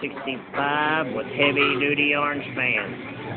65 with heavy duty orange bands.